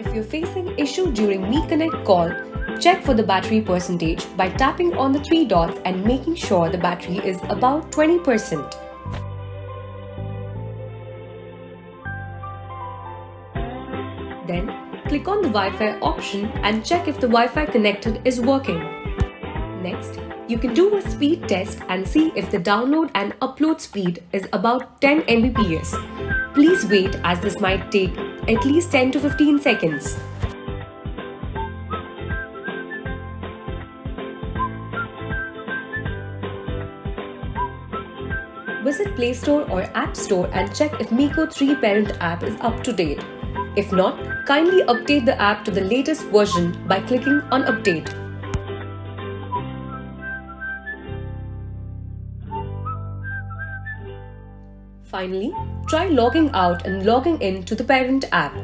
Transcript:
If you're facing issue during Mikonnect call, check for the battery percentage by tapping on the three dots and making sure the battery is about 20%. Then, click on the Wi-Fi option and check if the Wi-Fi connected is working. Next, you can do a speed test and see if the download and upload speed is about 10 Mbps. Please wait as this might take at least 10 to 15 seconds. Visit Play Store or App Store and check if Miko 3 parent app is up to date. If not, kindly update the app to the latest version by clicking on Update. Finally, try logging out and logging in to the parent app.